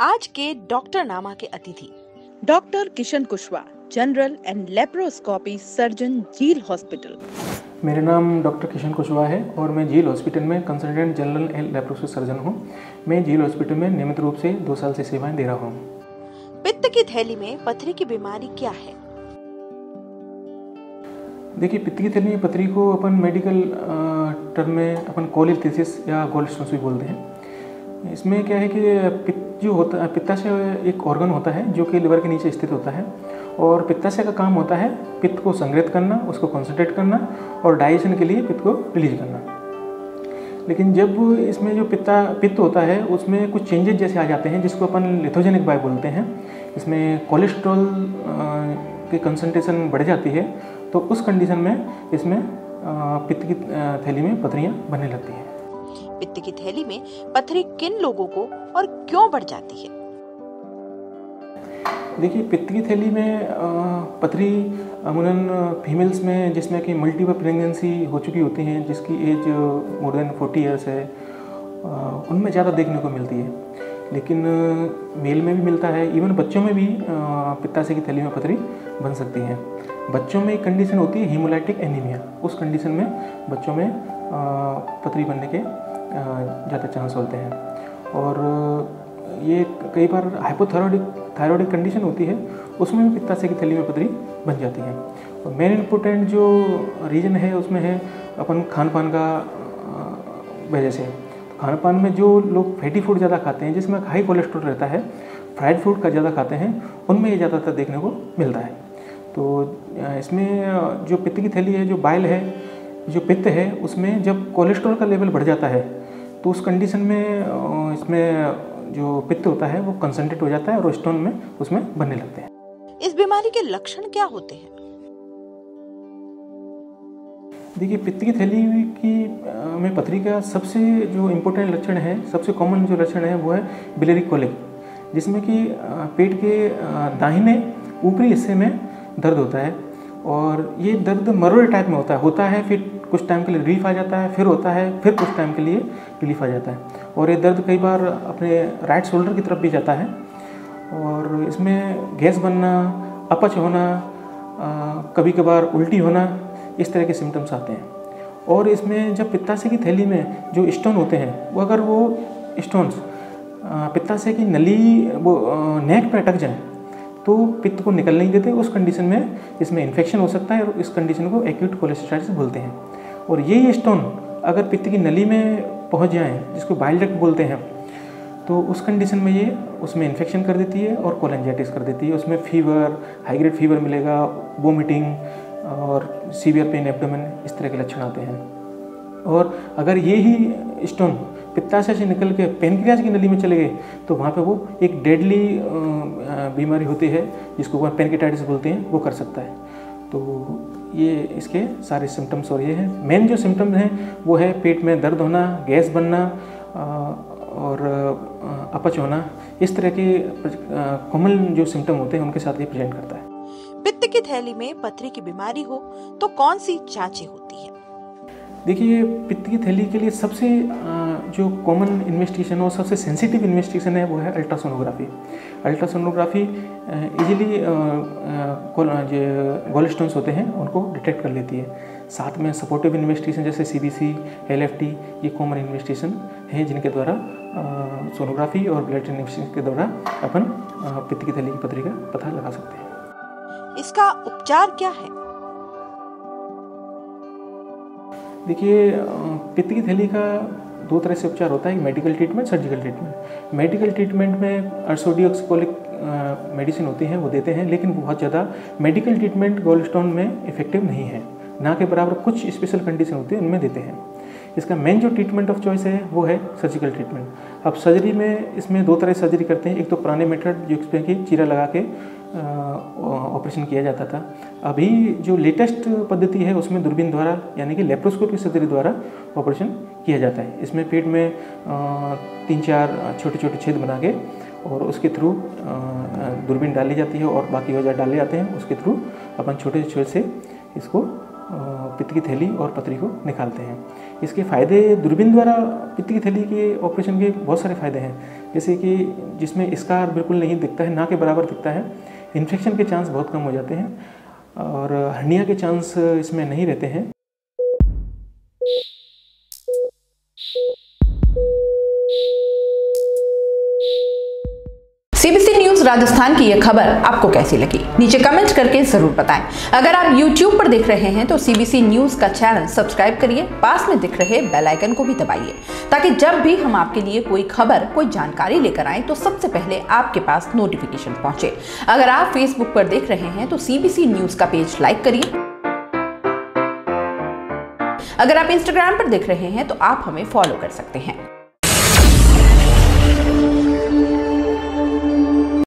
आज के डॉक्टर नामा के अतिथि। Doctor Kishan Kushwaha general and laparoscopy surgeon Jheel hospital. मेरा नाम डॉक्टर किशन कुशवाहा है और मैं झील हॉस्पिटल में consultant general and laparoscopy surgeon हूँ। मैं झील हॉस्पिटल में नियमित रूप से दो साल से सेवाएँ दे रहा हूँ। पित्त की थैली में पथरी की बीमारी क्या है? देखिए पित्त की थैली में पथरी को अपन मेडिकल टर्म में अपन कोलिथिसिस या गोल्ड स्टोन्स भी बोलते हैं। इसमें क्या है कि पित्त जो होता है, पित्ताशय एक ऑर्गन होता है, जो कि लिवर के नीचे स्थित होता है। और पित्ताशय का काम होता है पित्त को संग्रहित करना, उसको कॉन्सेंट्रेट करना और डाइजेशन के लिए पित्त को रिलीज़ करना। लेकिन जब इसमें जो पित्ता, पित्त होता है, उसमें कुछ चेंजेस जैसे आ जाते हैं, जिसको अपन लिथोजेनिक बाय बोलते हैं, इसमें कोलेस्ट्रॉल की कंसनट्रेशन बढ़ जाती है तो उस कंडीशन में इसमें पित्त की थैली में पथरियाँ बनने लगती हैं। पित्त की थैली में पथरी किन लोगों को और क्यों बढ़ जाती है? देखिए, पित्त की थैली में पथरी अमूमन फीमेल्स में जिसमें कि मल्टीपल प्रेगनेंसी हो चुकी होती हैं, जिसकी age more than forty years है उनमें ज़्यादा देखने को मिलती है। लेकिन मेल में भी मिलता है इवन बच्चों में भी पित्ताशय की थैली में पथरी बन सकती है। बच्चों में एक कंडीशन होती है हीमोलाइटिक एनीमिया उस कंडीशन में बच्चों में पथरी बनने के ज़्यादा चांस होते हैं। और ये कई बार हाइपोथायरॉइडिक थायरॉइडिक कंडीशन होती है, उसमें भी पित्ताशय की थैली में पथरी बन जाती है। और मेन इम्पोर्टेंट जो रीजन है, उसमें है अपन खान पान का वजह से। खान पान में जो लोग फैटी फ़ूड ज़्यादा खाते हैं, जिसमें हाई कोलेस्ट्रॉल रहता है फ्राइड फ़ूड का ज़्यादा खाते हैं, उनमें ये ज़्यादातर देखने को मिलता है। तो इसमें जो पित्त की थैली है, जो बाइल है जो पित्त है उसमें जब कोलेस्ट्रॉल का लेवल बढ़ जाता है तो उस कंडीशन में इसमें जो पित्त होता है वो कंसनट्रेट हो जाता है और स्टोन में उसमें बनने लगते हैं। इस बीमारी के लक्षण क्या होते हैं? देखिए पित्त की थैली की में पथरी का सबसे जो इम्पोर्टेंट लक्षण है सबसे कॉमन जो लक्षण है वो है बिलेरी कोलिक जिसमें कि पेट के दाहिने ऊपरी हिस्से में दर्द होता है और ये दर्द मरोड़े टाइप में होता है होता है फिर कुछ टाइम के लिए रिलीफ आ जाता है, फिर होता है, फिर कुछ टाइम के लिए रिलीफ आ जाता है। और ये दर्द कई बार अपने राइट शोल्डर की तरफ़ भी जाता है। और इसमें गैस बनना, अपच होना कभी कभार उल्टी होना, इस तरह के सिम्टम्स आते हैं। और इसमें जब पित्ताशय की थैली में जो स्टोन होते हैं, वो अगर वो स्टोन्स पित्ताशय की नली, वो नेक पर अटक जाए तो पित्त को निकल नहीं देते, उस कंडीशन में इसमें इन्फेक्शन हो सकता है और इस कंडीशन को एक्यूट कोलेस्ट्राइटिस बोलते हैं। और ये स्टोन अगर पित्त की नली में पहुँच जाए, जिसको बाइल डक्ट बोलते हैं तो उस कंडीशन में ये उसमें इन्फेक्शन कर देती है और कोलेंजाइटिस कर देती है। उसमें फीवर हाई ग्रेड फीवर मिलेगा वोमिटिंग और सीवियर पेन एब्डोमेन इस तरह के लक्षण आते हैं। और अगर ये ही स्टोन पित्ताशय से निकल के पेनक्रियाज की नली में चले गए तो वहाँ पे वो एक डेडली बीमारी होती है, जिसको वो पेनक्रिटाइटिस बोलते हैं, वो कर सकता है। तो ये इसके सारे सिम्टम्स और ये हैं। मेन जो सिम्टम्स हैं वो है पेट में दर्द होना गैस बनना और अपच होना। इस तरह के कॉमन जो सिम्टम होते हैं उनके साथ ये प्रेजेंट करता है। पित्त की थैली में पथरी की बीमारी हो तो कौन सी जांचें होती है? देखिए पित्त की थैली के लिए सबसे जो कॉमन इन्वेस्टिगेशन और सबसे सेंसिटिव इन्वेस्टिगेशन है वो है अल्ट्रासोनोग्राफी अल्ट्रासोनोग्राफी इजीली जो गोल स्टोन्स होते हैं उनको डिटेक्ट कर लेती है. साथ में सपोर्टिव इन्वेस्टिगेशन जैसे C B C L F T ये कॉमन इन्वेस्टिगेशन हैं जिनके द्वारा सोनोग्राफी और ब्लड इन्वेस्टिगेशन के द्वारा अपन पित्त की थैली की पथरी का पता लगा सकते हैं. इसका उपचार क्या है? देखिए पित्त की थैली का दो तरह से उपचार होता है medical treatment surgical treatment medical treatment में अर्सोडियोक्सकोलिक मेडिसिन होती हैं, वो देते हैं, लेकिन बहुत ज़्यादा मेडिकल ट्रीटमेंट गोल्ड स्टोन में इफ़ेक्टिव नहीं है। ना के बराबर कुछ स्पेशल कंडीशन होती है, उनमें देते हैं। इसका मेन जो ट्रीटमेंट ऑफ़ चॉइस है, वो है सर्जिकल ट्रीटमेंट अब सर्जरी में इसमें दो तरह सर्जरी करते हैं, एक तो पुराने मेथड जो कि चीरा लगा के ऑपरेशन किया जाता था। अभी जो लेटेस्ट पद्धति है, उसमें दूरबीन द्वारा, यानी कि लेप्रोस्कोपी सर्जरी द्वारा ऑपरेशन किया जाता है। इसमें पेट में तीन चार छोटे छोटे छेद बना के और उसके थ्रू दूरबीन डाली जाती है और बाकी औज़ार डाले जाते हैं। उसके थ्रू अपन छोटे छोटे से इसको पित्त की थैली और पथरी को निकालते हैं। इसके फ़ायदे, दूरबीन द्वारा पित्त की थैली के ऑपरेशन के बहुत सारे फ़ायदे हैं। जैसे कि जिसमें स्कार बिल्कुल नहीं दिखता है, ना के बराबर दिखता है इन्फेक्शन के चांस बहुत कम हो जाते हैं और हंडिया के चांस इसमें नहीं रहते हैं। न्यूज़ राजस्थान की यह खबर आपको कैसी लगी? नीचे कमेंट करके ज़रूर बताएँ। अगर आप YouTube पर देख रहे हैं तो सीबीसी न्यूज़ का चैनल सब्सक्राइब करिए, पास में दिख रहे बेल आइकन को भी दबाइए, ताकि जब भी हम आपके लिए कोई खबर, कोई जानकारी लेकर आए तो सबसे पहले आपके पास नोटिफिकेशन पहुँचे। अगर आप फेसबुक पर देख रहे हैं तो सीबीसी न्यूज़ का पेज लाइक करिए। अगर आप इंस्टाग्राम पर देख रहे हैं तो आप हमें फॉलो कर सकते हैं।